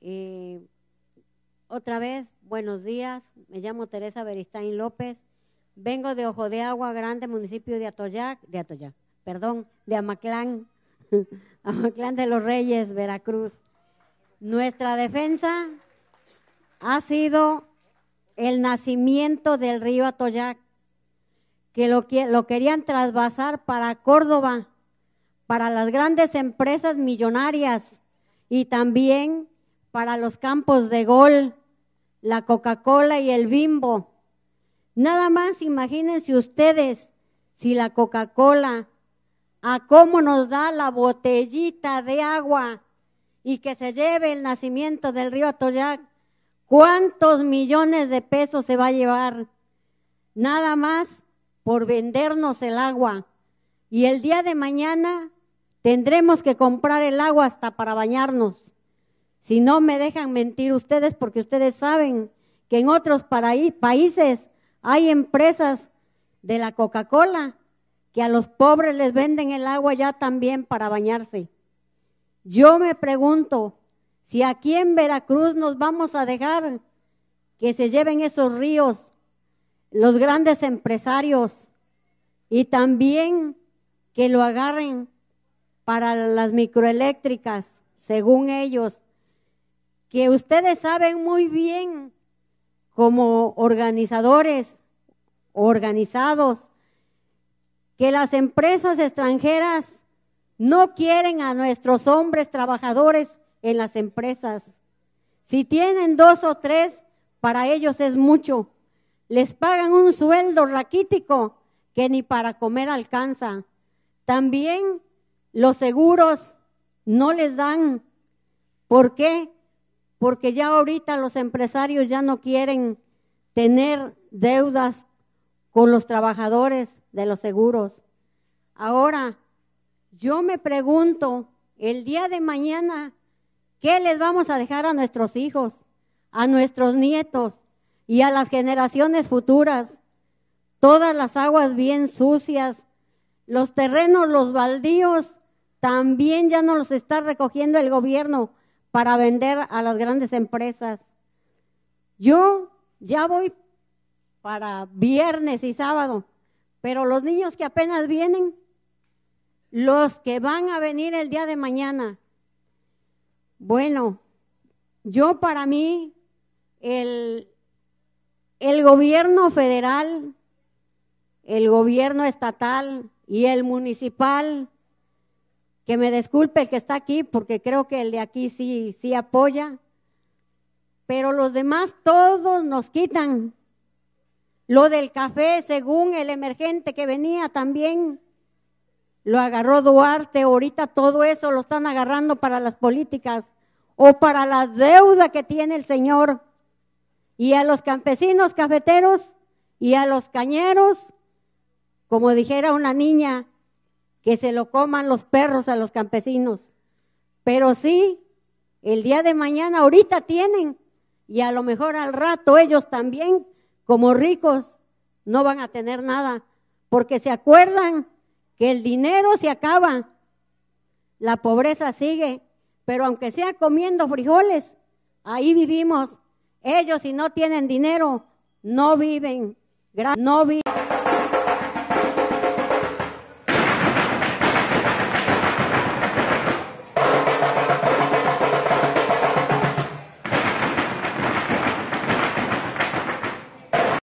Eh, otra vez, buenos días. Me llamo Teresa Beristain López. Vengo de Ojo de Agua Grande, municipio de Atoyac, de Atoyac, perdón, de Amaclán, Amaclán de los Reyes, Veracruz. Nuestra defensa ha sido el nacimiento del río Atoyac, que lo, lo querían trasvasar para Córdoba, para las grandes empresas millonarias y también para los campos de gol, la Coca-Cola y el Bimbo. Nada más imagínense ustedes si la Coca-Cola, a cómo nos da la botellita de agua y que se lleve el nacimiento del río Atoyac, ¿cuántos millones de pesos se va a llevar? Nada más por vendernos el agua. Y el día de mañana tendremos que comprar el agua hasta para bañarnos. Si no me dejan mentir ustedes, porque ustedes saben que en otros países hay empresas de la Coca-Cola que a los pobres les venden el agua ya también para bañarse. Yo me pregunto si aquí en Veracruz nos vamos a dejar que se lleven esos ríos los grandes empresarios y también que lo agarren para las microeléctricas, según ellos, que ustedes saben muy bien como organizadores organizados que las empresas extranjeras no quieren a nuestros hombres trabajadores en las empresas. Si tienen dos o tres, para ellos es mucho. Les pagan un sueldo raquítico que ni para comer alcanza. También los seguros no les dan. ¿Por qué? Porque ya ahorita los empresarios ya no quieren tener deudas con los trabajadores de los seguros. Ahora, yo me pregunto, el día de mañana, ¿qué les vamos a dejar a nuestros hijos, a nuestros nietos y a las generaciones futuras? Todas las aguas bien sucias, los terrenos, los baldíos, también ya no los está recogiendo el gobierno para vender a las grandes empresas. Yo ya voy para viernes y sábado, pero los niños que apenas vienen, los que van a venir el día de mañana. Bueno, yo para mí, el, el gobierno federal, el gobierno estatal y el municipal, que me disculpe el que está aquí, porque creo que el de aquí sí, sí apoya, pero los demás todos nos quitan. Lo del café, según el emergente que venía también, lo agarró Duarte, ahorita todo eso lo están agarrando para las políticas o para la deuda que tiene el Señor. Y a los campesinos cafeteros y a los cañeros, como dijera una niña, que se lo coman los perros a los campesinos. Pero sí, el día de mañana, ahorita tienen, y a lo mejor al rato ellos también, como ricos, no van a tener nada, porque se acuerdan que el dinero se acaba, la pobreza sigue, pero aunque sea comiendo frijoles, ahí vivimos. Ellos si no tienen dinero, no viven, no viven.